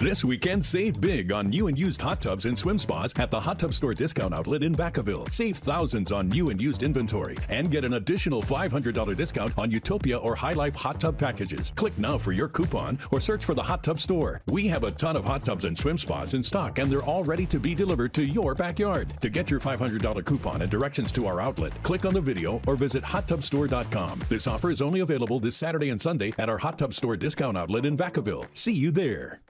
This weekend, save big on new and used hot tubs and swim spas at the Hot Tub Store discount outlet in Vacaville. Save thousands on new and used inventory and get an additional $500 discount on Utopia or High Life hot tub packages. Click now for your coupon or search for the Hot Tub Store. We have a ton of hot tubs and swim spas in stock and they're all ready to be delivered to your backyard. To get your $500 coupon and directions to our outlet, click on the video or visit hottubstore.com. This offer is only available this Saturday and Sunday at our Hot Tub Store discount outlet in Vacaville. See you there.